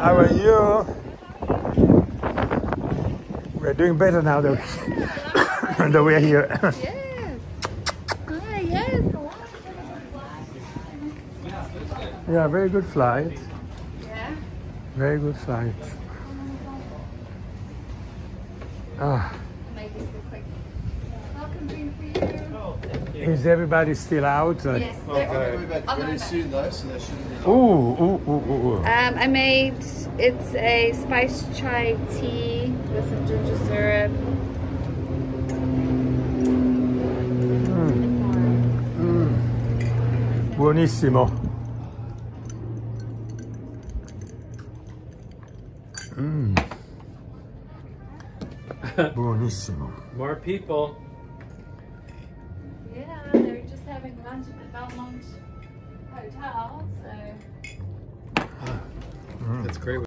How are you? We're doing better now that, that we're here. Yes. Hi, yes. yeah, very good flight. Yeah. Very good flight. Ah, is everybody still out? Like- Yes. I'll there- be back very soon though, so there shouldn't be. Ooh, ooh, ooh, ooh, ooh. Um, I made it's a spiced chai tea with some ginger syrup. Buonissimo. Mm. Buonissimo. More people. Yeah, they're just having lunch at the Belmont Hotel, so. That's great.